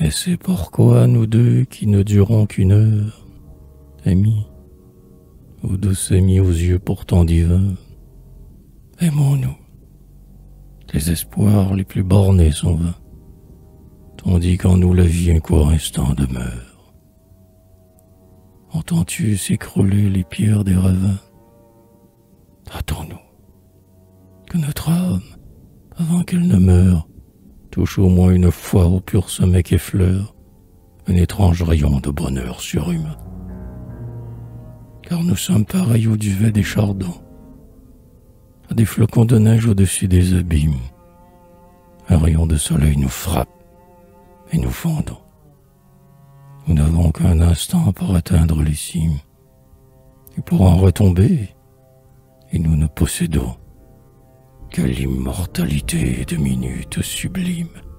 Et c'est pourquoi nous deux qui ne durons qu'une heure, amis, ou douce amis aux yeux pourtant divins, aimons-nous. Les espoirs les plus bornés sont vains, tandis qu'en nous la vie un court instant demeure. Entends-tu s'écrouler les pierres des ravins? Attends-nous. Que notre âme, avant qu'elle ne meure, touche au moins une fois au pur sommet qu'effleure un étrange rayon de bonheur surhumain. Car nous sommes pareils au duvet des chardons, à des flocons de neige au-dessus des abîmes. Un rayon de soleil nous frappe et nous fondons. Nous n'avons qu'un instant pour atteindre les cimes, et pour en retomber, et nous ne possédons que l'immortalité de minutes sublimes.